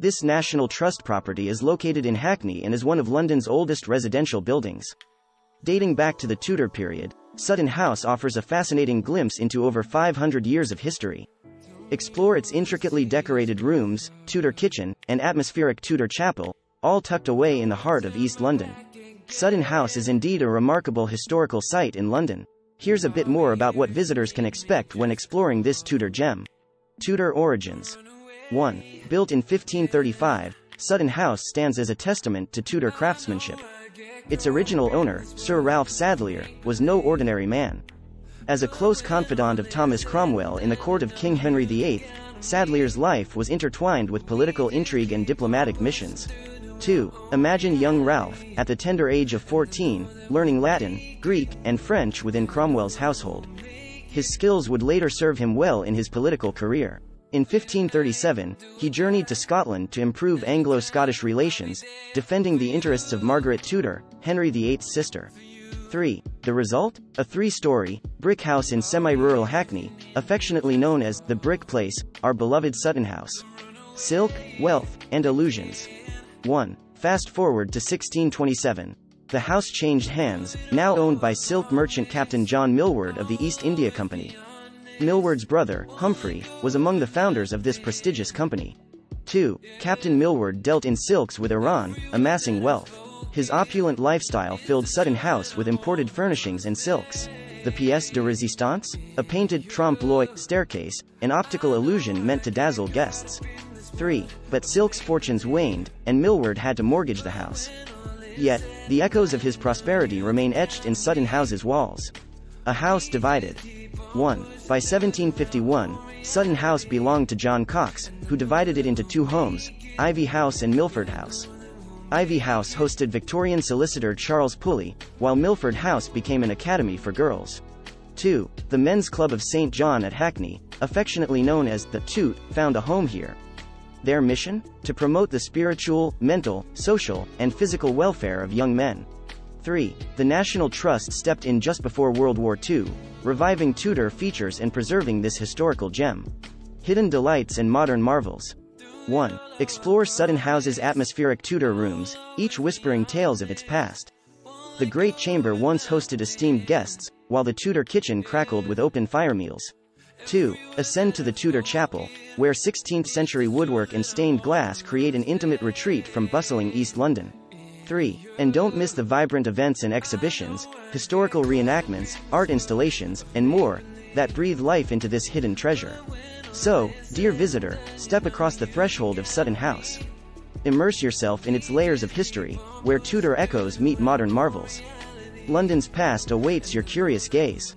This National Trust property is located in Hackney and is one of London's oldest residential buildings. Dating back to the Tudor period, Sutton House offers a fascinating glimpse into over 500 years of history. Explore its intricately decorated rooms, Tudor kitchen, and atmospheric Tudor chapel, all tucked away in the heart of East London. Sutton House is indeed a remarkable historical site in London. Here's a bit more about what visitors can expect when exploring this Tudor gem. Tudor origins. 1. Built in 1535, Sutton House stands as a testament to Tudor craftsmanship. Its original owner, Sir Ralph Sadleir, was no ordinary man. As a close confidant of Thomas Cromwell in the court of King Henry VIII, Sadleir's life was intertwined with political intrigue and diplomatic missions. 2. Imagine young Ralph, at the tender age of 14, learning Latin, Greek, and French within Cromwell's household. His skills would later serve him well in his political career. In 1537, he journeyed to Scotland to improve Anglo-Scottish relations, defending the interests of Margaret Tudor, Henry VIII's sister. 3. The result? A three-story, brick house in semi-rural Hackney, affectionately known as the Brick Place, our beloved Sutton House. Silk, wealth, and illusions. 1. Fast forward to 1627. The house changed hands, now owned by silk merchant Captain John Millward of the East India Company. Millward's brother, Humphrey, was among the founders of this prestigious company. 2. Captain Millward dealt in silks with Iran, amassing wealth. His opulent lifestyle filled Sutton House with imported furnishings and silks. The pièce de résistance? A painted trompe-l'œil staircase, an optical illusion meant to dazzle guests. 3. But Silk's fortunes waned, and Millward had to mortgage the house. Yet, the echoes of his prosperity remain etched in Sutton House's walls. A house divided. 1. By 1751, Sutton House belonged to John Cox, who divided it into two homes, Ivy House and Milford House. Ivy House hosted Victorian solicitor Charles Pulley, while Milford House became an academy for girls. 2. The Men's Club of St. John at Hackney, affectionately known as the Tute, found a home here. Their mission? To promote the spiritual, mental, social, and physical welfare of young men. 3. The National Trust stepped in just before World War II, reviving Tudor features and preserving this historical gem. Hidden delights and modern marvels. 1. Explore Sutton House's atmospheric Tudor rooms, each whispering tales of its past. The Great Chamber once hosted esteemed guests, while the Tudor kitchen crackled with open fire meals. 2. Ascend to the Tudor Chapel, where 16th century woodwork and stained glass create an intimate retreat from bustling East London. 3. And don't miss the vibrant events and exhibitions, historical reenactments, art installations, and more, that breathe life into this hidden treasure. So, dear visitor, step across the threshold of Sutton House. Immerse yourself in its layers of history, where Tudor echoes meet modern marvels. London's past awaits your curious gaze.